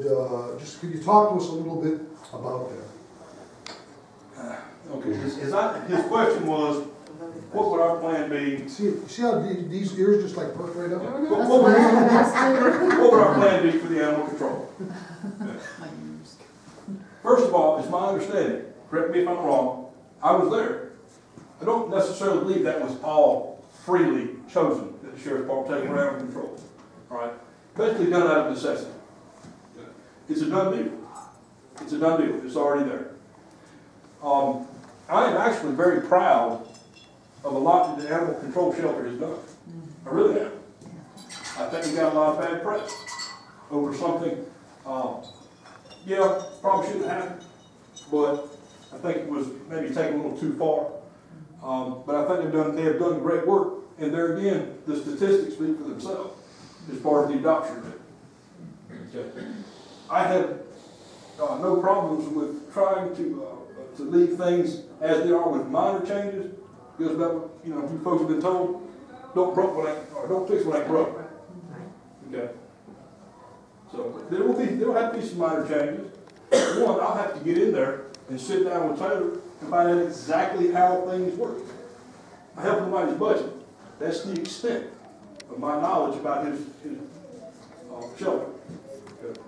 would, uh, just, could you talk to us a little bit about that? Okay, his, his, his question was, what would our plan be? See, see how the- these ears just like perk right up? What, what would, what would our plan be for the animal control? First of all, it's my understanding, correct me if I'm wrong, I was there. I don't necessarily believe that was all freely chosen, that the sheriff's department taking animal control, all right? Basically done out of necessity. It's a done deal. It's a done deal, it's already there. Um, I am actually very proud of a lot that the animal control shelter has done. I really am. I think we got a lot of bad press over something, um, yeah, probably shouldn't have happened, but I think it was maybe taken a little too far. Um, but I think they've done, they have done great work, and there again, the statistics speak for themselves as far as the adoption rate. Okay. I have, uh, no problems with trying to, uh, to leave things as they are with minor changes, because that, you know, you folks have been told, don't broke what ain't, or don't fix what ain't broke. Okay. So there will be, there will have to be some minor changes. One, I'll have to get in there and sit down with Taylor and find out exactly how things work. I help him write his budget. That's the extent of my knowledge about his, his, uh, shelter. Okay.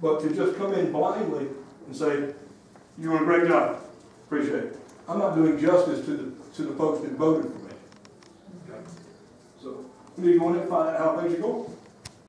But to just come in blindly and say, you're doing a great job, appreciate it. I'm not doing justice to the, to the folks that voted for me. Okay. So, we need to go in and find out how things are going.